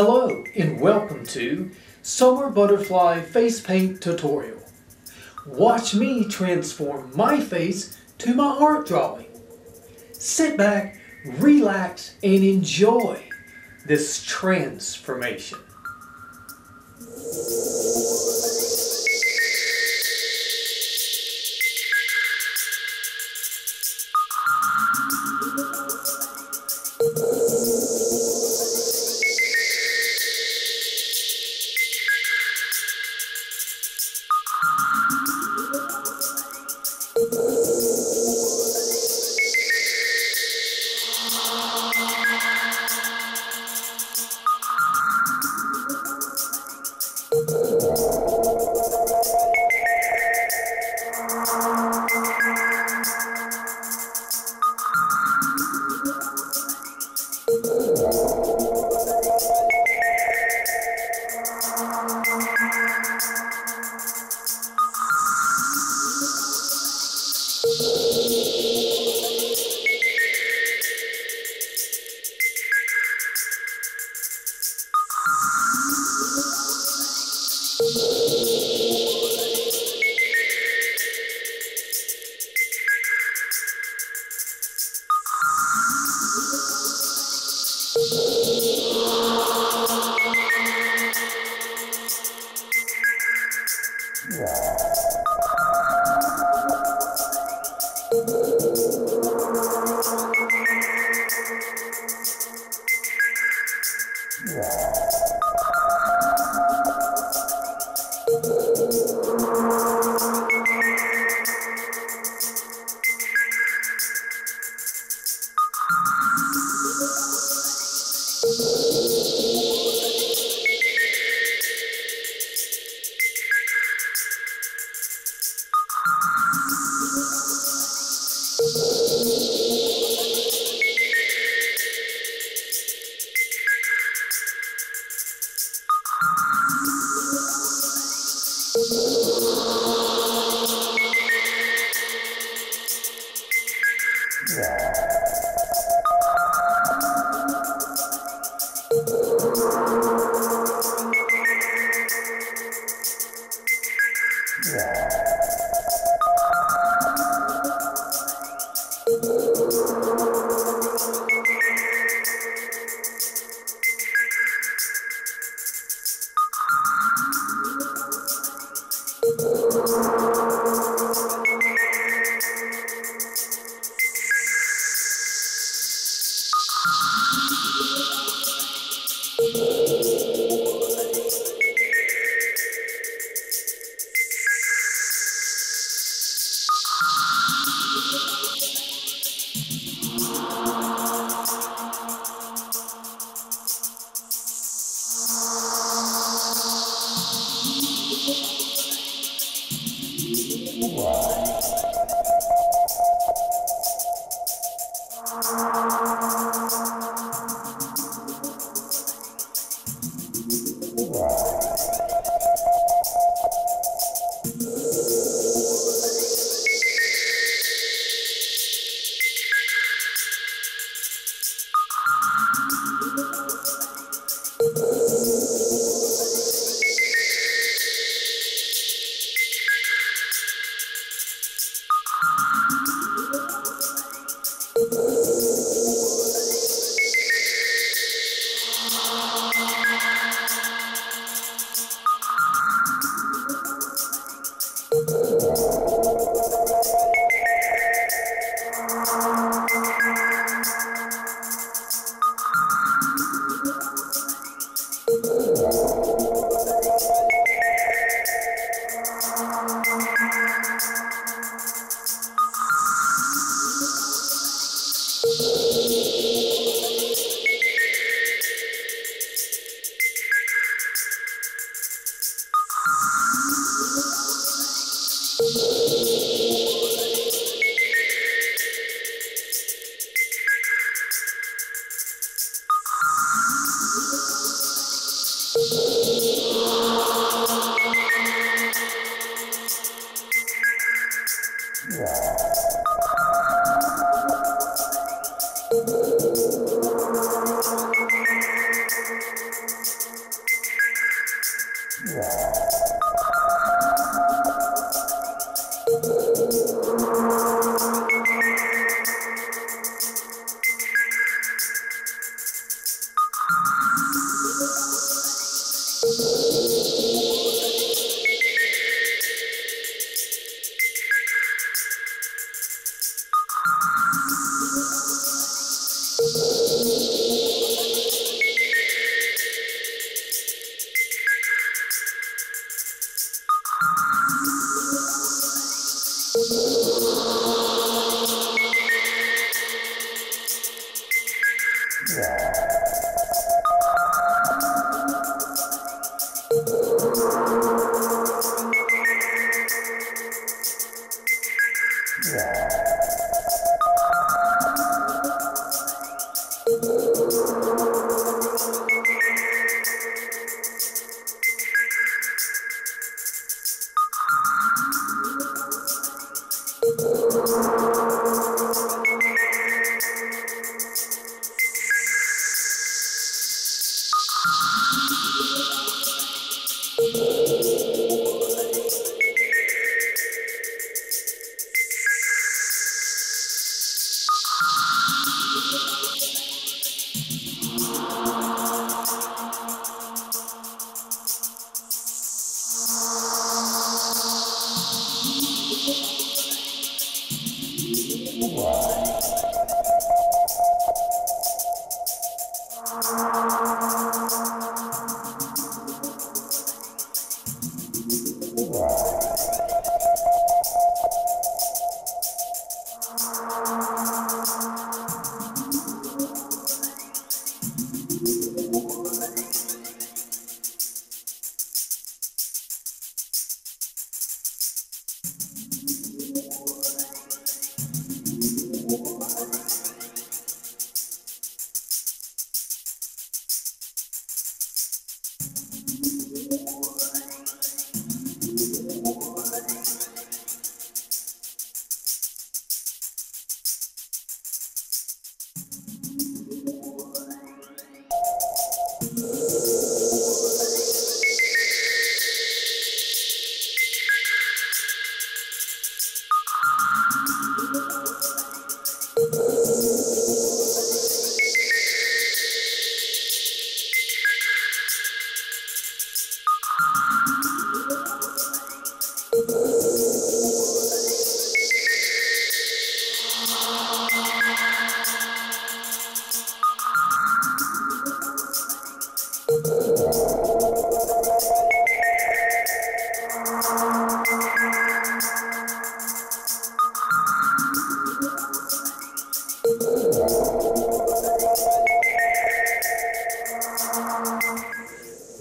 Hello and welcome to Summer Butterfly Face Paint Tutorial. Watch me transform my face to my art drawing. Sit back, relax, and enjoy this transformation. Yeah. Sexta.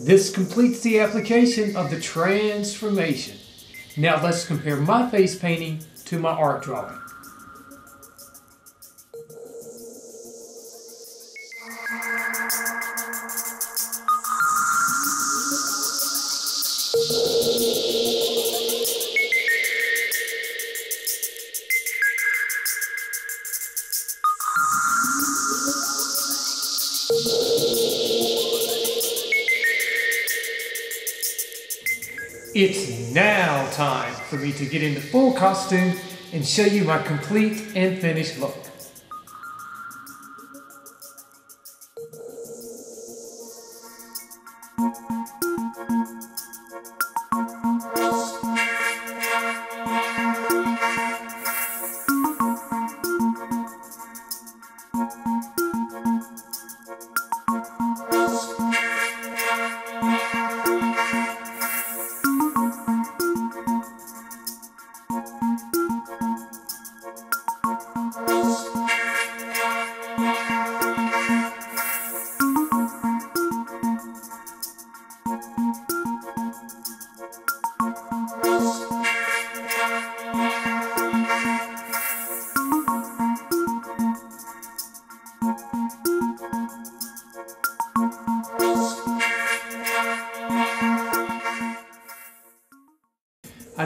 This completes the application of the transformation. Now let's compare my face painting to my art drawing. It's now time for me to get into full costume and show you my complete and finished look.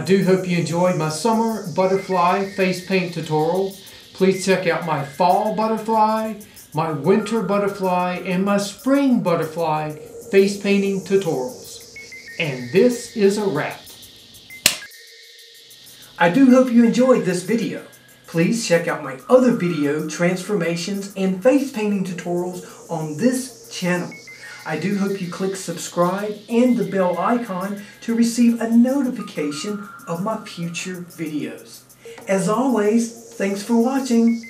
I do hope you enjoyed my summer butterfly face paint tutorial. Please check out my fall butterfly, my winter butterfly, and my spring butterfly face painting tutorials. And this is a wrap. I do hope you enjoyed this video. Please check out my other video transformations and face painting tutorials on this channel. I do hope you click subscribe and the bell icon to receive a notification of my future videos. As always, thanks for watching.